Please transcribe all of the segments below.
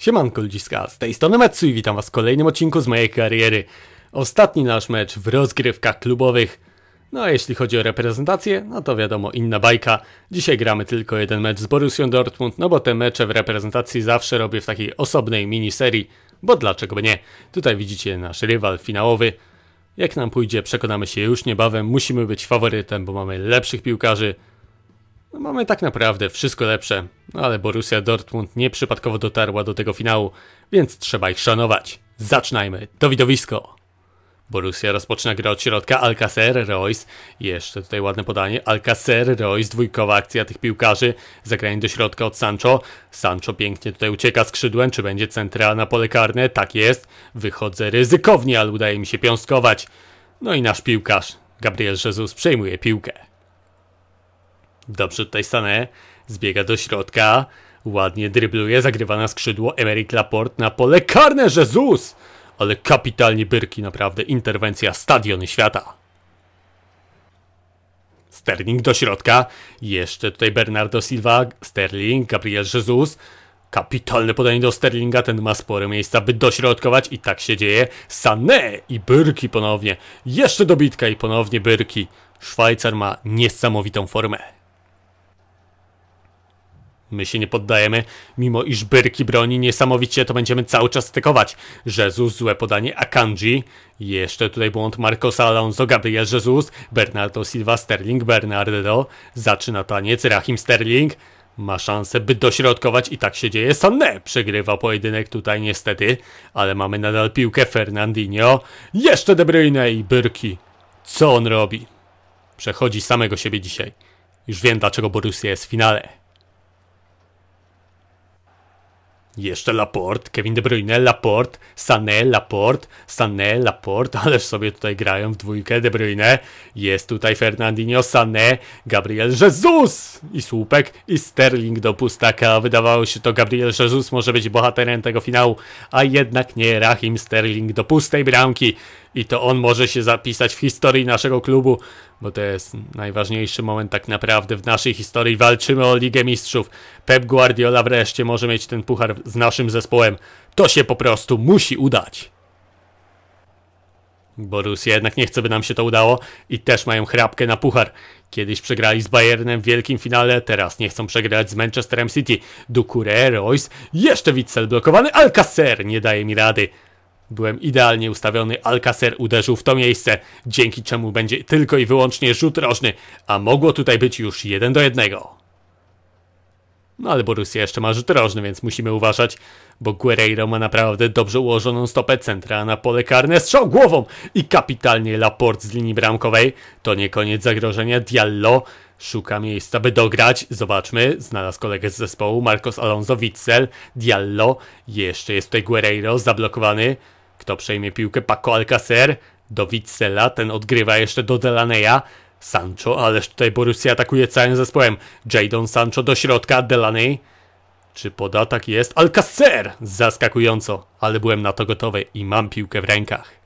Siemanko ludziska, z tej strony Metsu i witam was w kolejnym odcinku z mojej kariery. Ostatni nasz mecz w rozgrywkach klubowych. No a jeśli chodzi o reprezentację, no to wiadomo, inna bajka. Dzisiaj gramy tylko jeden mecz z Borussią Dortmund, no bo te mecze w reprezentacji zawsze robię w takiej osobnej miniserii, bo dlaczego by nie. Tutaj widzicie nasz rywal finałowy. Jak nam pójdzie, przekonamy się już niebawem. Musimy być faworytem, bo mamy lepszych piłkarzy. No mamy tak naprawdę wszystko lepsze, ale Borussia Dortmund nieprzypadkowo dotarła do tego finału, więc trzeba ich szanować. Zaczynajmy, to widowisko! Borussia rozpoczyna grę od środka, Alcacer, Royce, jeszcze tutaj ładne podanie, Alcacer, Royce, dwójkowa akcja tych piłkarzy, zagranie do środka od Sancho, Sancho pięknie tutaj ucieka skrzydłem, czy będzie centra na pole karne, tak jest, wychodzę ryzykownie, ale udaje mi się piąskować, no i nasz piłkarz, Gabriel Jesus przejmuje piłkę. Dobrze tutaj Sané, zbiega do środka, ładnie drybluje, zagrywa na skrzydło, Emerick Laporte na pole karne, Jezus! Ale kapitalnie Byrki, naprawdę interwencja stadiony świata. Sterling do środka, jeszcze tutaj Bernardo Silva, Sterling, Gabriel Jesus, Kapitalne podanie do Sterlinga, ten ma spore miejsca, by dośrodkować i tak się dzieje. Sané i Byrki ponownie. Jeszcze dobitka i ponownie Byrki. Szwajcar ma niesamowitą formę. My się nie poddajemy, mimo iż Byrki broni niesamowicie, to będziemy cały czas atakować. Jezus, złe podanie, Akanji, jeszcze tutaj błąd Marcosa Alonso, Gabriel Jesus, Bernardo Silva, Sterling, Bernardo, zaczyna taniec, Rahim Sterling, ma szansę, by dośrodkować i tak się dzieje. Sané przegrywa pojedynek tutaj niestety, ale mamy nadal piłkę Fernandinho, jeszcze De Bruyne i Byrki. Co on robi? Przechodzi samego siebie dzisiaj. Już wiem dlaczego Borussia jest w finale. Jeszcze Laporte, Kevin De Bruyne, Laporte, Sané, Laporte, Sané, Laporte, ależ sobie tutaj grają w dwójkę De Bruyne. Jest tutaj Fernandinho, Sané, Gabriel Jesus i słupek i Sterling do pustaka. Wydawało się to Gabriel Jesus może być bohaterem tego finału, a jednak nie Rahim Sterling do pustej bramki. I to on może się zapisać w historii naszego klubu, bo to jest najważniejszy moment tak naprawdę w naszej historii. Walczymy o Ligę Mistrzów. Pep Guardiola wreszcie może mieć ten puchar z naszym zespołem. To się po prostu musi udać. Borussia jednak nie chce, by nam się to udało i też mają chrapkę na puchar. Kiedyś przegrali z Bayernem w wielkim finale, teraz nie chcą przegrać z Manchesterem City. Ducouré, Royce, jeszcze Witzel blokowany, Alcacer nie daje mi rady. Byłem idealnie ustawiony, Alcacer uderzył w to miejsce, dzięki czemu będzie tylko i wyłącznie rzut rożny, a mogło tutaj być już jeden do jednego. No ale Borussia jeszcze ma rzut rożny, więc musimy uważać, bo Guerreiro ma naprawdę dobrze ułożoną stopę centra na pole karne, strzał głową i kapitalnie Laport z linii bramkowej. To nie koniec zagrożenia, Diallo szuka miejsca, by dograć. Zobaczmy, znalazł kolegę z zespołu, Marcos Alonso, Witzel, Diallo, jeszcze jest tutaj Guerreiro zablokowany. Kto przejmie piłkę? Paco Alcacer do Witzela, ten odgrywa jeszcze do Delaneya. Sancho, ależ tutaj Borussia atakuje całym zespołem. Jadon Sancho do środka, Delaney. Czy podatak jest? Alcacer! Zaskakująco, ale byłem na to gotowy i mam piłkę w rękach.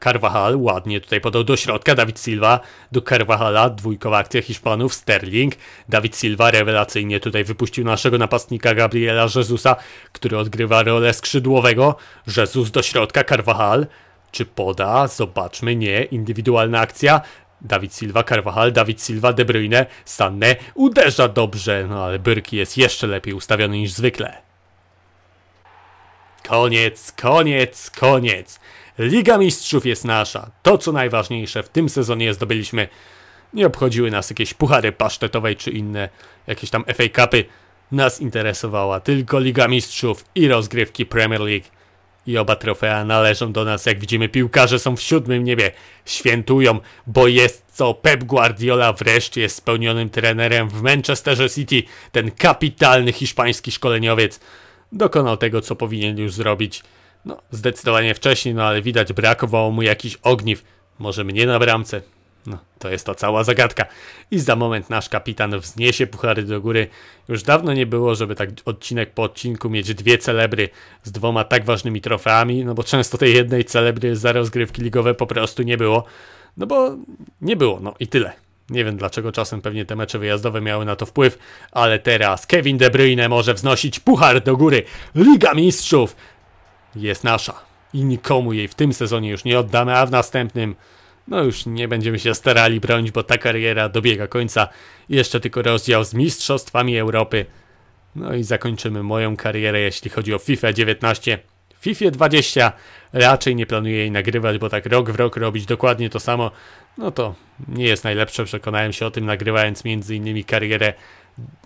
Carvajal ładnie tutaj podał do środka, Dawid Silva do Carvajala, dwójkowa akcja Hiszpanów, Sterling, Dawid Silva rewelacyjnie tutaj wypuścił naszego napastnika Gabriela Jezusa, który odgrywa rolę skrzydłowego, Jesus do środka, Carvajal, czy poda? Zobaczmy, nie, indywidualna akcja, Dawid Silva, Carvajal, Dawid Silva, De Bruyne, Sanne, uderza dobrze, no ale Byrki jest jeszcze lepiej ustawiony niż zwykle. Koniec, koniec, koniec. Liga Mistrzów jest nasza. To, co najważniejsze, w tym sezonie zdobyliśmy. Nie obchodziły nas jakieś puchary pasztetowej czy inne, jakieś tam FA Cupy. Nas interesowała tylko Liga Mistrzów i rozgrywki Premier League. I oba trofea należą do nas, jak widzimy piłkarze są w siódmym niebie, świętują, bo jest co, Pep Guardiola wreszcie jest spełnionym trenerem w Manchesterze City, ten kapitalny hiszpański szkoleniowiec. Dokonał tego, co powinien już zrobić. No, zdecydowanie wcześniej, no ale widać brakowało mu jakiś ogniw. Może mnie na bramce. No, to jest to cała zagadka. I za moment nasz kapitan wzniesie puchary do góry. Już dawno nie było, żeby tak odcinek po odcinku mieć dwie celebry z dwoma tak ważnymi trofeami, no bo często tej jednej celebry za rozgrywki ligowe po prostu nie było. No bo nie było, no i tyle. Nie wiem dlaczego czasem pewnie te mecze wyjazdowe miały na to wpływ, ale teraz Kevin De Bruyne może wznosić puchar do góry. Liga Mistrzów jest nasza i nikomu jej w tym sezonie już nie oddamy, a w następnym no już nie będziemy się starali bronić, bo ta kariera dobiega końca. Jeszcze tylko rozdział z Mistrzostwami Europy. No i zakończymy moją karierę, jeśli chodzi o FIFA 19. FIFA 20 raczej nie planuję jej nagrywać, bo tak rok w rok robić dokładnie to samo, no to nie jest najlepsze. Przekonałem się o tym nagrywając innymi karierę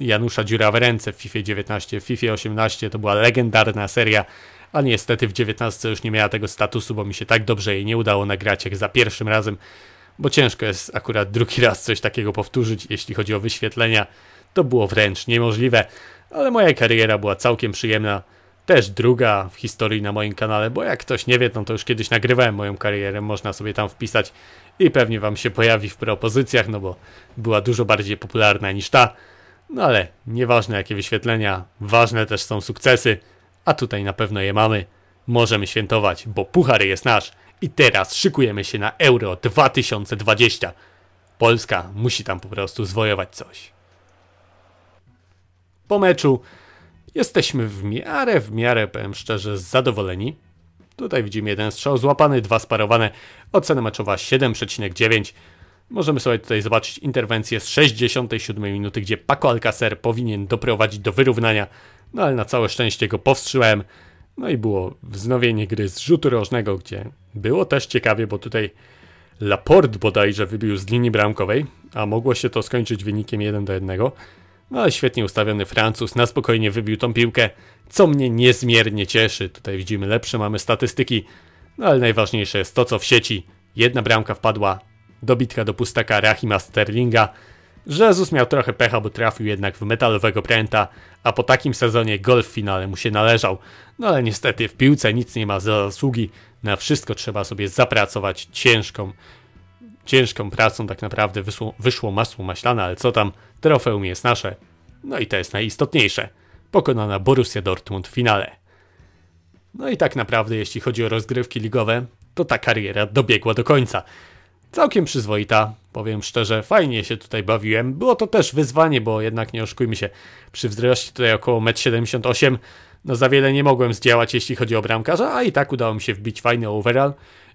Janusza Dziura w ręce w FIFA 19. W FIFA 18 to była legendarna seria, a niestety w 19 już nie miała tego statusu, bo mi się tak dobrze jej nie udało nagrać jak za pierwszym razem, bo ciężko jest akurat drugi raz coś takiego powtórzyć, jeśli chodzi o wyświetlenia. To było wręcz niemożliwe, ale moja kariera była całkiem przyjemna. Też druga w historii na moim kanale, bo jak ktoś nie wie, no to już kiedyś nagrywałem moją karierę, można sobie tam wpisać i pewnie wam się pojawi w propozycjach, no bo była dużo bardziej popularna niż ta. No ale nieważne jakie wyświetlenia, ważne też są sukcesy, a tutaj na pewno je mamy. Możemy świętować, bo puchar jest nasz i teraz szykujemy się na Euro 2020. Polska musi tam po prostu zwojować coś. Po meczu jesteśmy w miarę, w miarę, powiem szczerze, zadowoleni. Tutaj widzimy jeden strzał złapany, dwa sparowane, ocena meczowa 7,9. Możemy sobie tutaj zobaczyć interwencję z 67 minuty, gdzie Paco Alcacer powinien doprowadzić do wyrównania, no ale na całe szczęście go powstrzymałem. No i było wznowienie gry z rzutu rożnego, gdzie było też ciekawie, bo tutaj Laporte bodajże wybił z linii bramkowej, a mogło się to skończyć wynikiem 1 do 1. No ale świetnie ustawiony Francuz na spokojnie wybił tą piłkę, co mnie niezmiernie cieszy. Tutaj widzimy lepsze mamy statystyki, no ale najważniejsze jest to, co w sieci. Jedna bramka wpadła, dobitka do pustaka Rahima Sterlinga. Jezus miał trochę pecha, bo trafił jednak w metalowego pręta, a po takim sezonie gol w finale mu się należał. No ale niestety w piłce nic nie ma za zasługi, na wszystko trzeba sobie zapracować ciężką, ciężką pracą tak naprawdę wyszło, wyszło masło maślane, ale co tam, trofeum jest nasze. No i to jest najistotniejsze. Pokonana Borussia Dortmund w finale. No i tak naprawdę jeśli chodzi o rozgrywki ligowe, to ta kariera dobiegła do końca. Całkiem przyzwoita, powiem szczerze, fajnie się tutaj bawiłem. Było to też wyzwanie, bo jednak nie oszukujmy się, przy wzroście tutaj około 1,78 m, no za wiele nie mogłem zdziałać jeśli chodzi o bramkarza, a i tak udało mi się wbić fajny overall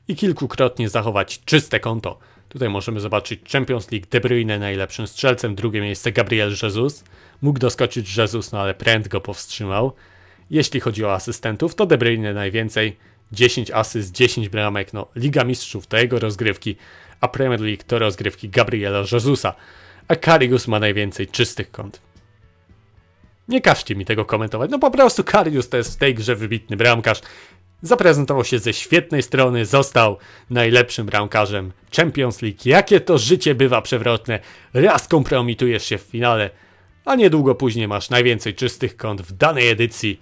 i kilkukrotnie zachować czyste konto. Tutaj możemy zobaczyć Champions League De Bruyne najlepszym strzelcem, drugie miejsce Gabriel Jesus. Mógł doskoczyć Jesus, no ale pręd go powstrzymał. Jeśli chodzi o asystentów, to De Bruyne najwięcej, 10 asyst, 10 bramek, no Liga Mistrzów to jego rozgrywki, a Premier League to rozgrywki Gabriela Jezusa, a Karius ma najwięcej czystych kąt. Nie każcie mi tego komentować, no po prostu Karius to jest w tej grze wybitny bramkarz, Zaprezentował się ze świetnej strony, został najlepszym bramkarzem Champions League. Jakie to życie bywa przewrotne. Raz kompromitujesz się w finale, a niedługo później masz najwięcej czystych kąt w danej edycji.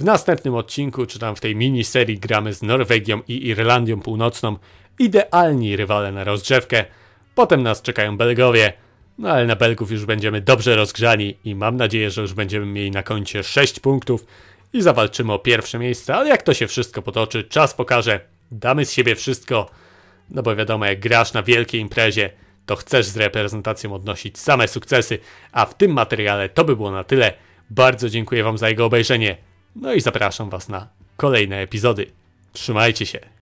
W następnym odcinku, czy tam w tej miniserii gramy z Norwegią i Irlandią Północną. Idealni rywale na rozgrzewkę. Potem nas czekają Belgowie. No ale na Belgów już będziemy dobrze rozgrzani i mam nadzieję, że już będziemy mieli na koncie 6 punktów i zawalczymy o pierwsze miejsce, ale jak to się wszystko potoczy, czas pokaże. Damy z siebie wszystko, no bo wiadomo, jak grasz na wielkiej imprezie, to chcesz z reprezentacją odnosić same sukcesy, a w tym materiale to by było na tyle. Bardzo dziękuję Wam za jego obejrzenie, no i zapraszam Was na kolejne epizody. Trzymajcie się.